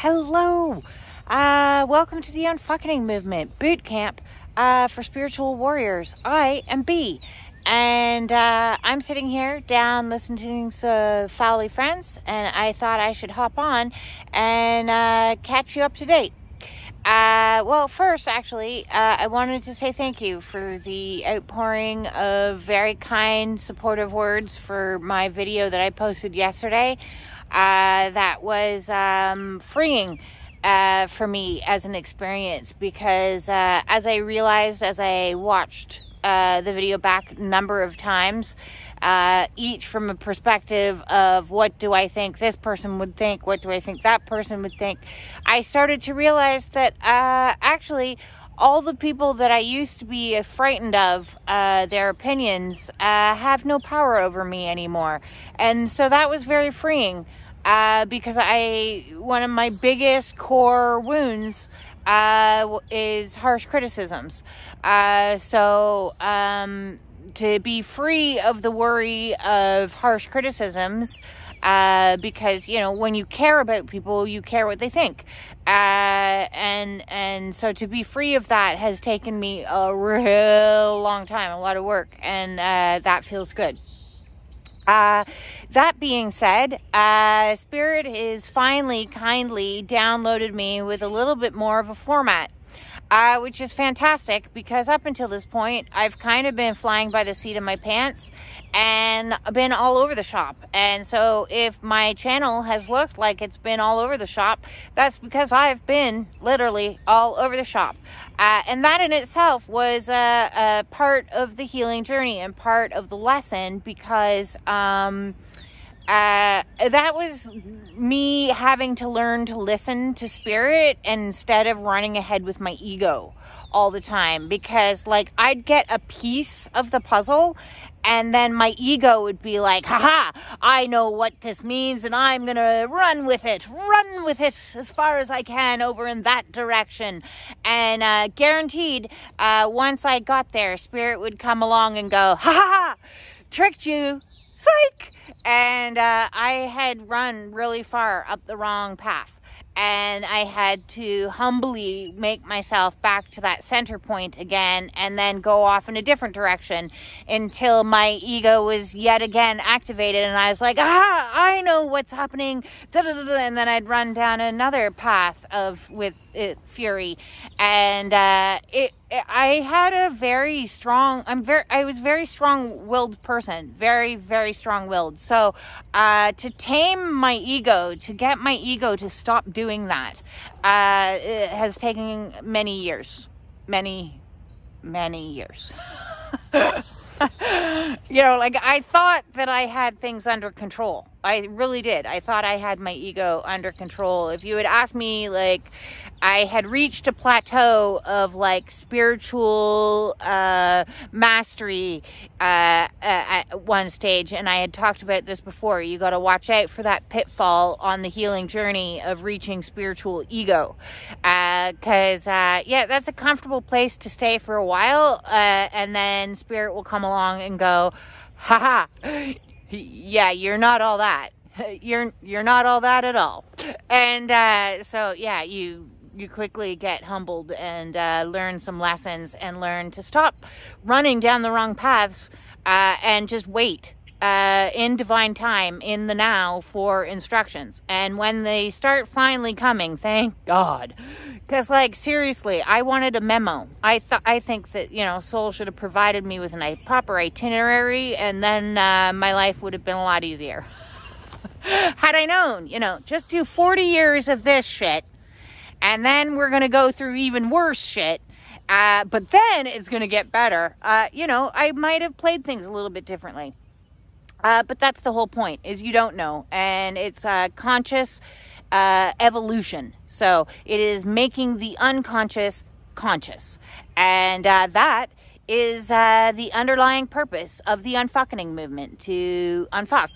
Hello. Uh, welcome to the Unfucking Movement boot camp uh, for spiritual warriors. I am B, and uh, I'm sitting here down listening to Folly Friends, and I thought I should hop on and uh, catch you up to date. Uh, well, first, actually, uh, I wanted to say thank you for the outpouring of very kind, supportive words for my video that I posted yesterday. Uh, that was um, freeing uh, for me as an experience because uh, as I realized as I watched uh, the video back a number of times, uh, each from a perspective of what do I think this person would think, what do I think that person would think, I started to realize that uh, actually all the people that I used to be frightened of, uh, their opinions, uh, have no power over me anymore. And so that was very freeing uh, because I, one of my biggest core wounds uh, is harsh criticisms. Uh, so, um, to be free of the worry of harsh criticisms, uh, because you know when you care about people, you care what they think, uh, and and so to be free of that has taken me a real long time, a lot of work, and uh, that feels good. Uh, that being said, uh, Spirit is finally kindly downloaded me with a little bit more of a format uh, which is fantastic because up until this point, I've kind of been flying by the seat of my pants and been all over the shop. And so, if my channel has looked like it's been all over the shop, that's because I've been literally all over the shop. Uh, and that in itself was a, a, part of the healing journey and part of the lesson because. Um, uh, that was me having to learn to listen to spirit instead of running ahead with my ego all the time because like I'd get a piece of the puzzle and then my ego would be like, haha, I know what this means and I'm gonna run with it, run with it as far as I can over in that direction. And uh, guaranteed, uh, once I got there, spirit would come along and go, ha ha ha, tricked you, psych and uh, I had run really far up the wrong path. And I had to humbly make myself back to that center point again and then go off in a different direction until my ego was yet again activated. And I was like, ah, I know what's happening. And then I'd run down another path of with it, fury. And uh, it, I had a very strong. I'm very. I was very strong-willed person. Very, very strong-willed. So, uh, to tame my ego, to get my ego to stop doing that, uh, it has taken many years. Many, many years. you know, like I thought that I had things under control. I really did. I thought I had my ego under control. If you had asked me, like, I had reached a plateau of like spiritual uh, mastery uh, uh at one stage, and I had talked about this before. You got to watch out for that pitfall on the healing journey of reaching spiritual ego, because uh, uh, yeah, that's a comfortable place to stay for a while, and then spirit will come along and go, "Ha ha, yeah, you're not all that." You're you're not all that at all, and so yeah, you you quickly get humbled and uh, learn some lessons and learn to stop running down the wrong paths uh, and just wait uh, in divine time in the now for instructions. And when they start finally coming, thank God. Because, like, seriously, I wanted a memo. I thought I think that you know, Soul should have provided me with a proper itinerary, and then uh, my life would have been a lot easier. Had I known, you know, just do 40 years of this shit and then we're going to go through even worse shit. Uh, but then it's going to get better. Uh, you know, I might have played things a little bit differently. Uh, but that's the whole point is you don't know. And it's a conscious uh, evolution. So it is making the unconscious conscious. And uh, that is uh, the underlying purpose of the unfucking movement to unfuck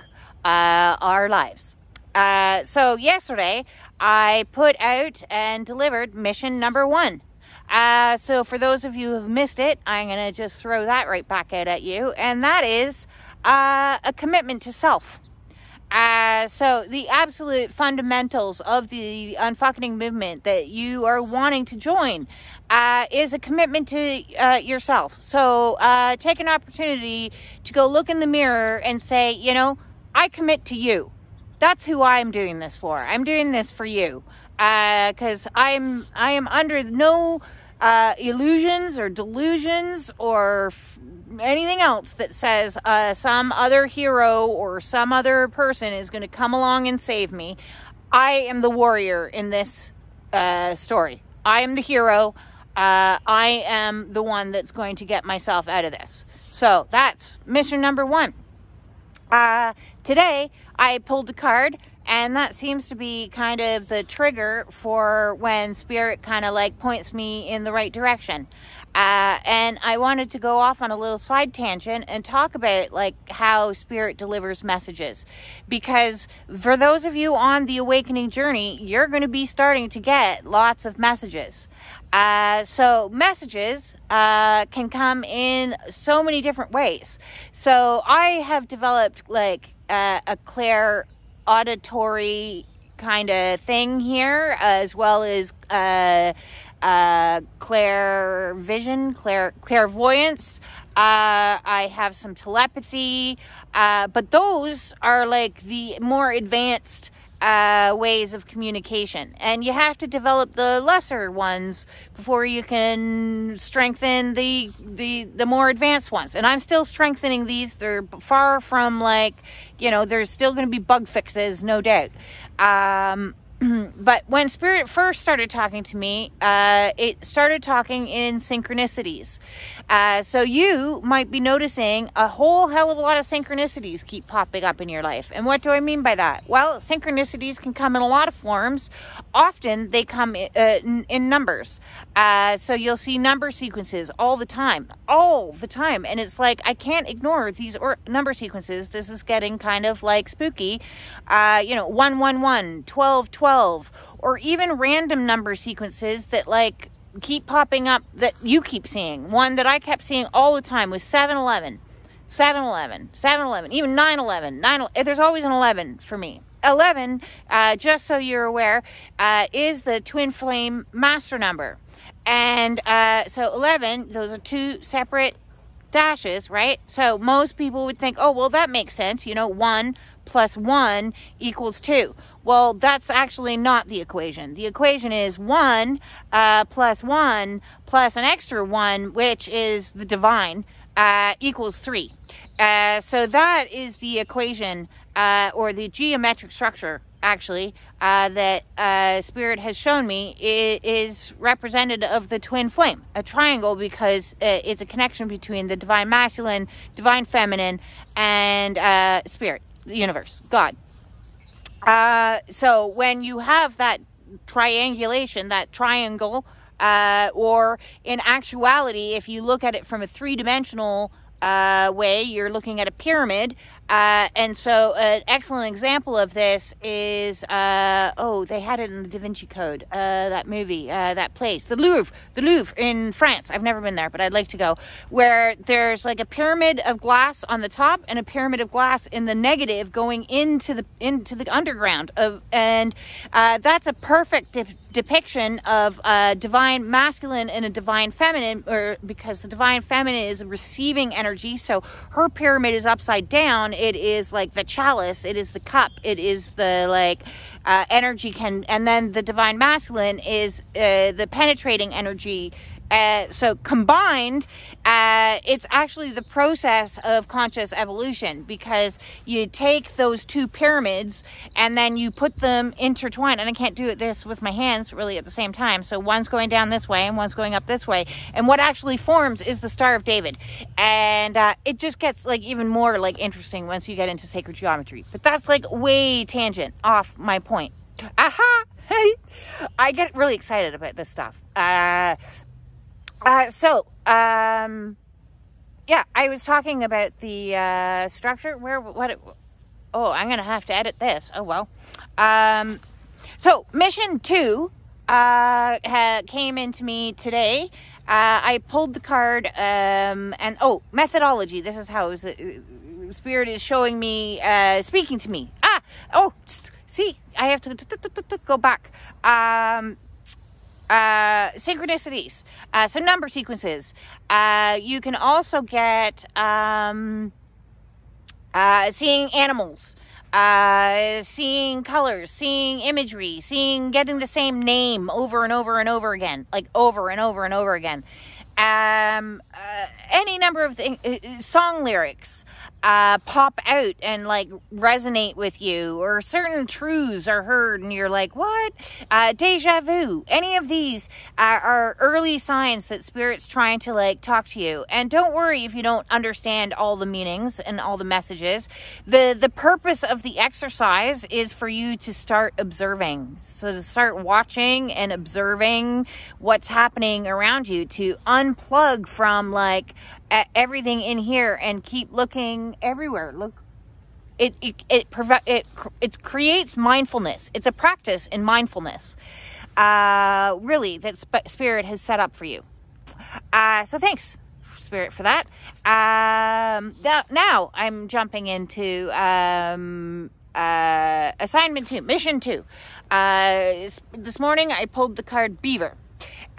our lives. Uh, so yesterday I put out and delivered mission number one. Uh, so for those of you who have missed it, I'm going to just throw that right back out at you. And that is uh, a commitment to self. Uh, so the absolute fundamentals of the unfucking movement that you are wanting to join uh, is a commitment to uh, yourself. So uh, take an opportunity to go look in the mirror and say, you know, I commit to you. That's who I'm doing this for. I'm doing this for you because uh, I'm I am under no uh, illusions or delusions or anything else that says uh, some other hero or some other person is going to come along and save me. I am the warrior in this uh, story. I am the hero. Uh, I am the one that's going to get myself out of this. So that's mission number one. Uh, today, I pulled a card and that seems to be kind of the trigger for when spirit kind of like points me in the right direction. Uh, and I wanted to go off on a little side tangent and talk about like how spirit delivers messages. Because for those of you on the awakening journey, you're going to be starting to get lots of messages. Uh, so messages uh, can come in so many different ways. So I have developed like uh, a clear auditory kind of thing here, as well as uh, uh, clair vision, clair clairvoyance. Uh, I have some telepathy, uh, but those are like the more advanced uh, ways of communication. And you have to develop the lesser ones before you can strengthen the, the, the more advanced ones. And I'm still strengthening these. They're far from like, you know, there's still going to be bug fixes, no doubt. Um, but when spirit first started talking to me uh, it started talking in synchronicities. Uh, so you might be noticing a whole hell of a lot of synchronicities keep popping up in your life. And what do i mean by that? Well synchronicities can come in a lot of forms. Often they come in, uh, in, numbers. Uh, so you'll see number sequences all the time all the time. And it's like i can't ignore these or number sequences. This is getting kind of like spooky. Uh, you know 111 12 12 12 or even random number sequences that like keep popping up that you keep seeing. One that I kept seeing all the time was 7-Eleven. 7-Eleven, 7-Eleven, even 9-11. 9 there's always an 11 for me. 11, uh, just so you're aware, uh, is the twin flame master number. And uh, so 11, those are two separate dashes, right? So most people would think, oh, well, that makes sense. You know, 1 plus 1 equals 2. Well, that's actually not the equation. The equation is 1 uh, plus 1 plus an extra 1, which is the divine, uh, equals 3. Uh, so that is the equation uh, or the geometric structure actually uh, that uh, spirit has shown me is representative of the twin flame a triangle because it's a connection between the divine masculine divine feminine and spirit the universe god uh, so when you have that triangulation, that triangle, uh, or in actuality, if you look at it from a three dimensional uh, way, you're looking at a pyramid. Uh, and so, an excellent example of this is uh, oh, they had it in the Da Vinci Code, uh, that movie, uh, that place, the Louvre, the Louvre in France. I've never been there, but I'd like to go. Where there's like a pyramid of glass on the top and a pyramid of glass in the negative going into the into the underground of, and uh, that's a perfect de- depiction of a divine masculine and a divine feminine, or because the divine feminine is receiving energy, so her pyramid is upside down it is like the chalice it is the cup it is the like uh, energy can and then the divine masculine is uh, the penetrating energy uh, so combined, uh, it's actually the process of conscious evolution because you take those two pyramids and then you put them intertwined. And I can't do it this with my hands really at the same time. So one's going down this way and one's going up this way. And what actually forms is the Star of David. And uh, it just gets like even more like interesting once you get into sacred geometry. But that's like way tangent off my point. Aha! Hey! I get really excited about this stuff. Uh, uh, so, um, yeah, I was talking about the uh, structure. Where, what? It, oh, I'm gonna have to edit this. Oh well. Um, so mission two uh, ha- came into me today. Uh, I pulled the card, um, and oh, methodology. This is how was, uh, spirit is showing me, uh, speaking to me. Ah, Oh, see, I have to go back. Um, uh, synchronicities, uh, so number sequences. Uh, you can also get um, uh, seeing animals, uh, seeing colors, seeing imagery, seeing getting the same name over and over and over again, like over and over and over again. Um, uh, any number of things, song lyrics uh, pop out and like resonate with you, or certain truths are heard and you're like, what? Uh, deja vu. Any of these are, are early signs that Spirit's trying to like talk to you. And don't worry if you don't understand all the meanings and all the messages. The, the purpose of the exercise is for you to start observing. So to start watching and observing what's happening around you, to unplug from like at everything in here and keep looking everywhere. Look, it it it it, it creates mindfulness. It's a practice in mindfulness. Uh, really, that sp- spirit has set up for you. Uh, so thanks, spirit, for that. Um, now, now I'm jumping into um, uh, assignment two, mission two. Uh, this morning I pulled the card Beaver.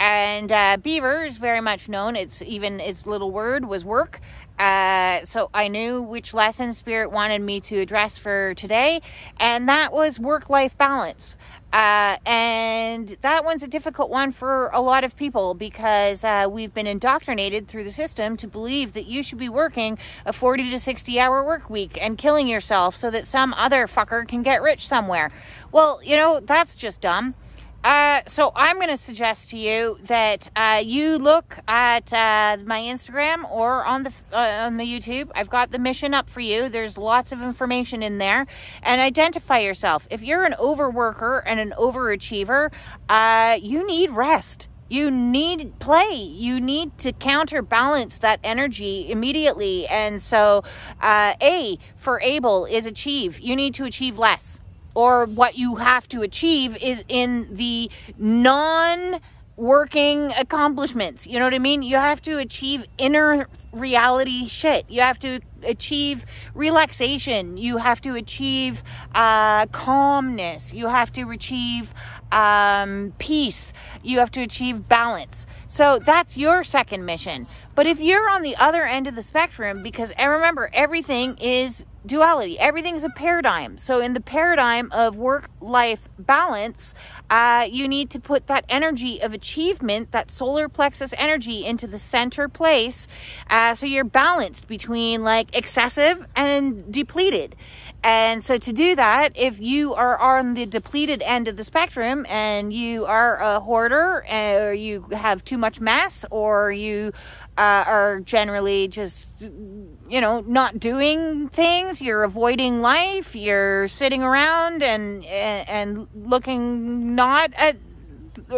And uh, beaver is very much known. It's even its little word was work. Uh, so I knew which lesson Spirit wanted me to address for today, and that was work-life balance. Uh, and that one's a difficult one for a lot of people because uh, we've been indoctrinated through the system to believe that you should be working a 40 to 60 hour work week and killing yourself so that some other fucker can get rich somewhere. Well, you know, that's just dumb. Uh, so I'm going to suggest to you that uh, you look at uh, my Instagram or on the uh, on the YouTube. I've got the mission up for you. There's lots of information in there, and identify yourself. If you're an overworker and an overachiever, uh, you need rest. You need play. You need to counterbalance that energy immediately. And so, A for able is achieve. You need to achieve less or what you have to achieve is in the non working accomplishments. You know what I mean? You have to achieve inner reality shit. You have to achieve relaxation. You have to achieve uh, calmness. You have to achieve um, peace. You have to achieve balance. So that's your second mission. But if you're on the other end of the spectrum, because and remember, everything is duality. Everything's a paradigm. So, in the paradigm of work life balance, uh, you need to put that energy of achievement, that solar plexus energy, into the center place. Uh, so, you're balanced between like excessive and depleted. And so to do that, if you are on the depleted end of the spectrum and you are a hoarder or you have too much mass or you uh, are generally just, you know, not doing things, you're avoiding life, you're sitting around and, and, and looking not at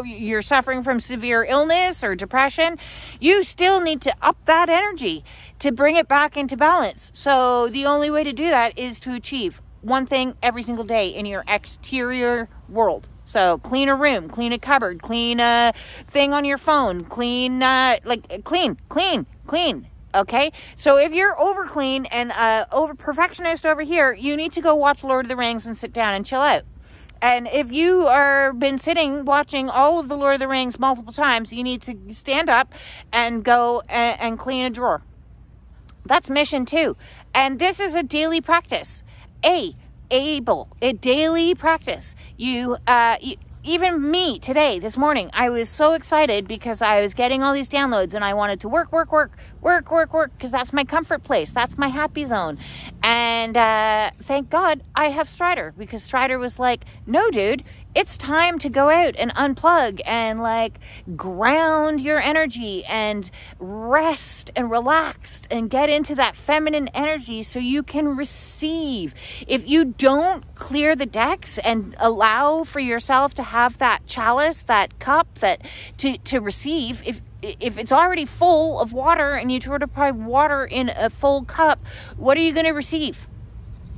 you're suffering from severe illness or depression, you still need to up that energy to bring it back into balance. So the only way to do that is to achieve one thing every single day in your exterior world. So clean a room, clean a cupboard, clean a thing on your phone, clean uh, like clean, clean, clean. Okay, so if you're over clean and uh, over perfectionist over here, you need to go watch Lord of the Rings and sit down and chill out. And if you are been sitting watching all of the Lord of the Rings multiple times, you need to stand up and go and, and clean a drawer. That's mission two. And this is a daily practice. A, able, a daily practice. You, uh, you, even me today, this morning, I was so excited because I was getting all these downloads and I wanted to work, work, work, work, work, work, because that's my comfort place. That's my happy zone. And uh, thank God I have Strider because Strider was like, no, dude, it's time to go out and unplug and like ground your energy and rest and relax and get into that feminine energy so you can receive. If you don't clear the decks and allow for yourself to have that chalice, that cup that to, to receive, if if it's already full of water and you try to pour water in a full cup, what are you going to receive?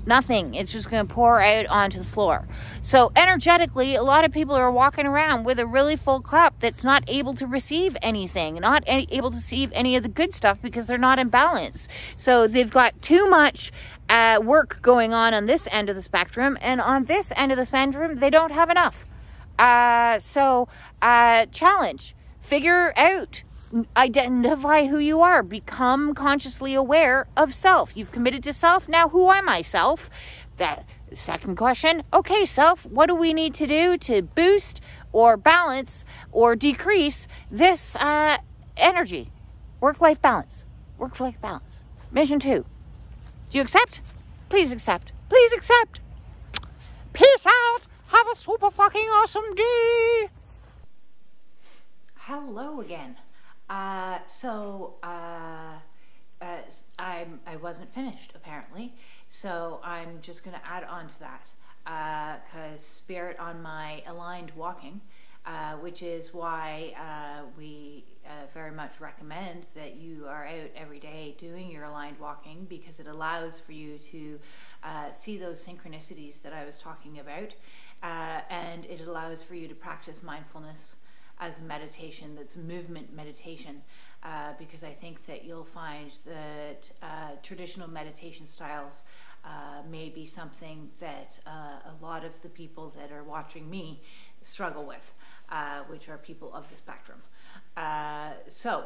Nothing. It's just going to pour out onto the floor. So, energetically, a lot of people are walking around with a really full cup that's not able to receive anything, not able to receive any of the good stuff because they're not in balance. So, they've got too much uh, work going on on this end of the spectrum, and on this end of the spectrum, they don't have enough. Uh, so, uh, challenge figure out identify who you are. Become consciously aware of self. You've committed to self. Now who am i self? That second question. Okay self what do we need to do to boost or balance or decrease this uh, energy? Work-life balance. Work-life balance. Mission two. Do you accept? Please accept. Please accept. Peace out. Have a super fucking awesome day. Hello again uh, so uh, uh, I'm I wasn't finished apparently, so I'm just going to add on to that because uh, spirit on my aligned walking, uh, which is why we very much recommend that you are out every day doing your aligned walking because it allows for you to see those synchronicities that I was talking about, and it allows for you to practice mindfulness as meditation that's movement meditation uh, because I think that you'll find that uh, traditional meditation styles uh, may be something that uh, a lot of the people that are watching me struggle with, uh, which are people of the spectrum. Uh, so,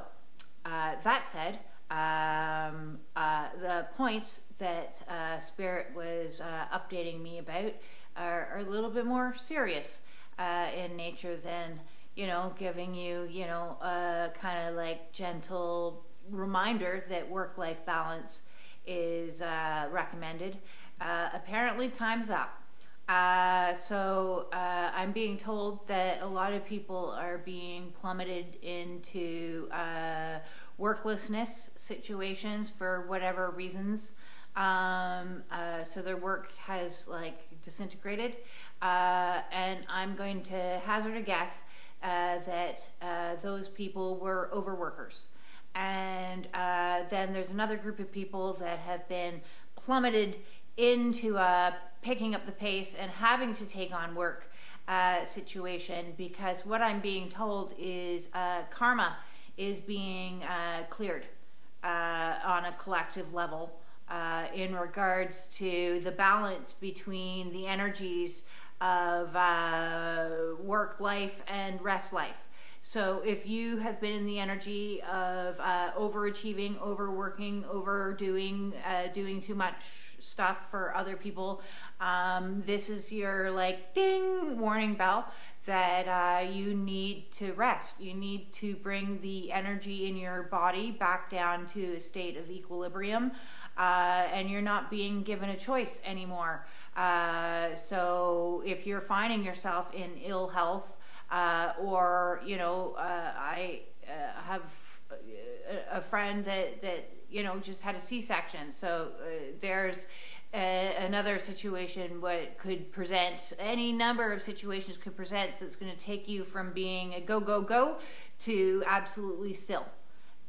that said, um, the points that Spirit was updating me about are, are, a little bit more serious in nature than you know, giving you, you know, a kind of like gentle reminder that work life balance is uh, recommended. Uh, apparently, time's up. Uh, so uh, I'm being told that a lot of people are being plummeted into uh, worklessness situations for whatever reasons. Um, uh, so their work has like disintegrated, and I'm going to hazard a guess that uh, those people were overworkers. And uh, then there's another group of people that have been plummeted into uh, picking up the pace and having to take on work uh, situation because what I'm being told is karma is being cleared on a collective level. Uh, in regards to the balance between the energies of uh, work life and rest life. So if you have been in the energy of uh, overachieving, overworking, overdoing, uh, doing too much stuff for other people, um, this is your like ding warning bell that uh, you need to rest. You need to bring the energy in your body back down to a state of equilibrium, uh, and you're not being given a choice anymore. Uh, so if you're finding yourself in ill health, uh, or you know, uh, I uh, have a, friend that that you know just had a C-section. So uh, there's another situation what could present any number of situations could present that's going to take you from being a go go go to absolutely still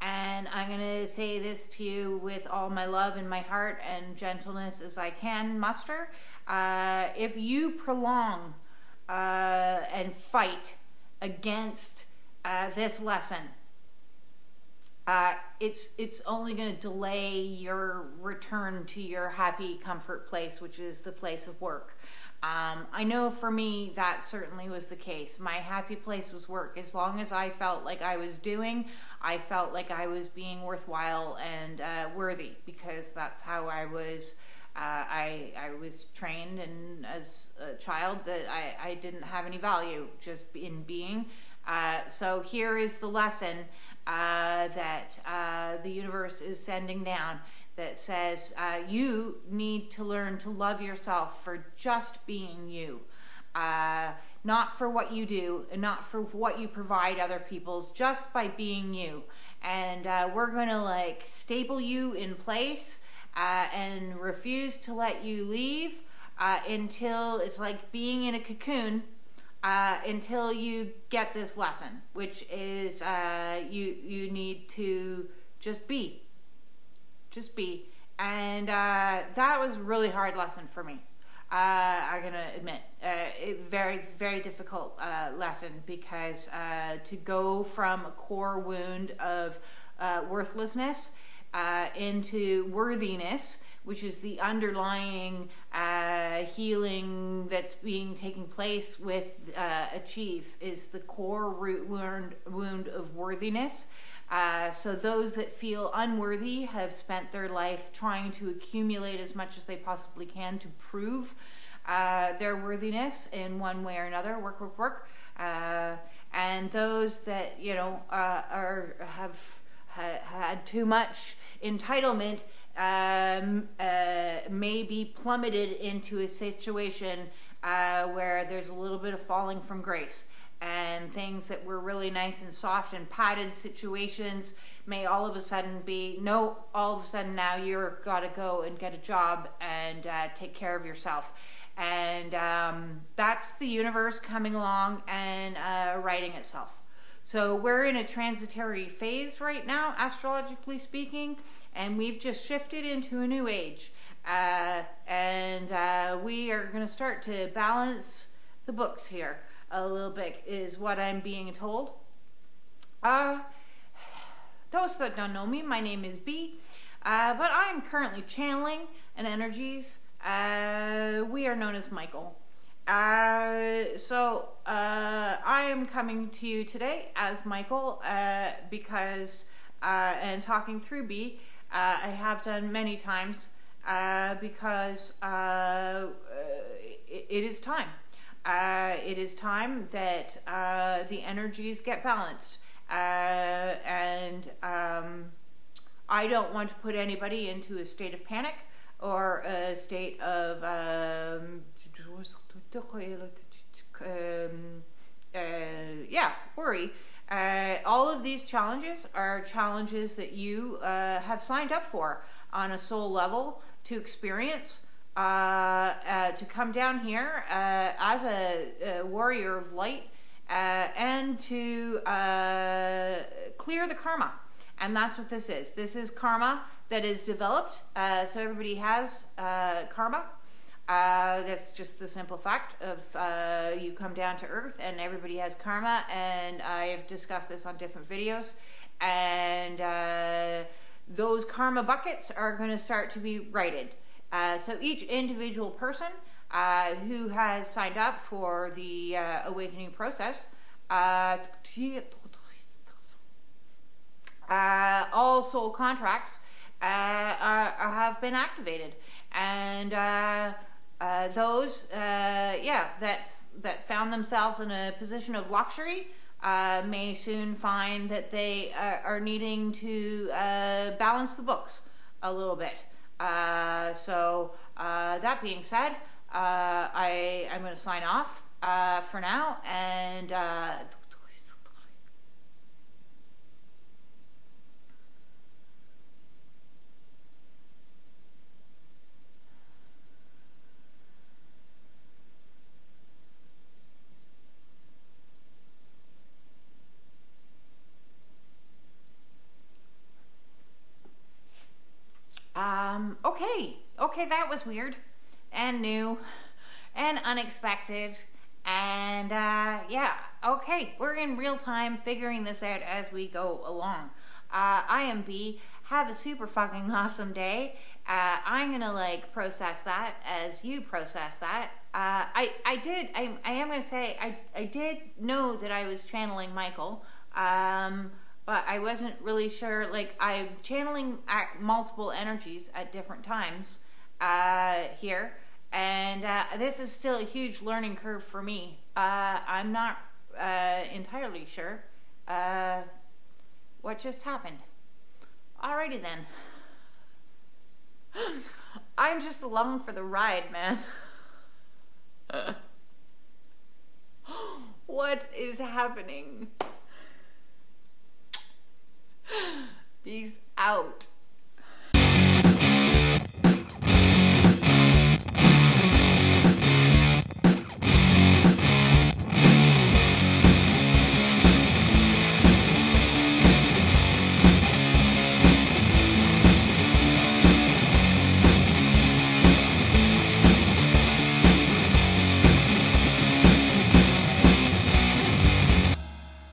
and I'm going to say this to you with all my love and my heart and gentleness as I can muster. Uh, if you prolong uh, and fight against uh, this lesson, uh, it's it's only going to delay your return to your happy comfort place, which is the place of work. Um, I know for me that certainly was the case. My happy place was work. As long as I felt like I was doing, I felt like I was being worthwhile and uh, worthy because that's how I was uh, I, I was trained as a child that I, I didn't have any value just in being. Uh, so here is the lesson uh, that uh, the universe is sending down that says uh, you need to learn to love yourself for just being you. Uh, not for what you do and not for what you provide other people's, just by being you. And we're going to like staple you in place uh, and refuse to let you leave uh, until it's like being in a cocoon uh, until you get this lesson, which is uh, you you need to just be, just be, And uh, that was a really hard lesson for me. Uh, I'm gonna admit, it very very difficult lesson because to go from a core wound of worthlessness uh, into worthiness, which is the underlying healing that's being taking place with uh chief, is the core root wound wound of worthiness. Uh, so those that feel unworthy have spent their life trying to accumulate as much as they possibly can to prove uh, their worthiness in one way or another. Work, work, work. Uh, and those that you know uh, are have ha- had too much entitlement um, uh, may be plummeted into a situation where there's a little bit of falling from grace. And things that were really nice and soft and padded situations may all of a sudden be no all of a sudden now you're got to go and get a job and uh, take care of yourself. And um, that's the universe coming along and uh, righting itself so we're in a transitory phase right now astrologically speaking and we've just shifted into a new age uh, and uh, we are going to start to balance the books here a little bit is what I'm being told. Uh, those that don't know me, my name is B, uh, but I'm currently channeling and energies. Uh, we are known as Michael. Uh, so uh, I am coming to you today as Michael uh, because, uh, and talking through B, uh, I have done many times because it, it is time it is time that the energies get balanced. And um, I don't want to put anybody into a state of panic or a state of um, um, uh, yeah worry. Uh, all of these challenges are challenges that you uh, have signed up for on a soul level to experience uh, to come down here as a, a, warrior of light and to clear the karma. And that's what this is. This is karma that is developed. So everybody has karma. That's just the simple fact of you come down to earth and everybody has karma. And I've discussed this on different videos. And those karma buckets are going to start to be righted. Uh, so each individual person uh, who has signed up for the uh, awakening process, uh, uh, all soul contracts are, have been activated, and those, yeah, that that found themselves in a position of luxury. Uh, may soon find that they are needing to uh, balance the books a little bit. Uh, so uh, that being said, uh, I I'm going to sign off uh, for now and. Uh, Um, okay, that was weird and new and unexpected. And uh, yeah, okay, we're in real time figuring this out as we go along. Uh, I am B. Have a super fucking awesome day. Uh, I'm gonna like process that as you process that. Uh, I I did. I I am gonna say I I did know that I was channeling Michael. Um, but I wasn't really sure. Like I'm channeling multiple energies at different times uh, here, and uh, this is still a huge learning curve for me. Uh, I'm not uh, entirely sure uh, what just happened. Alrighty then. I'm just along for the ride, man. what is happening? Peace out.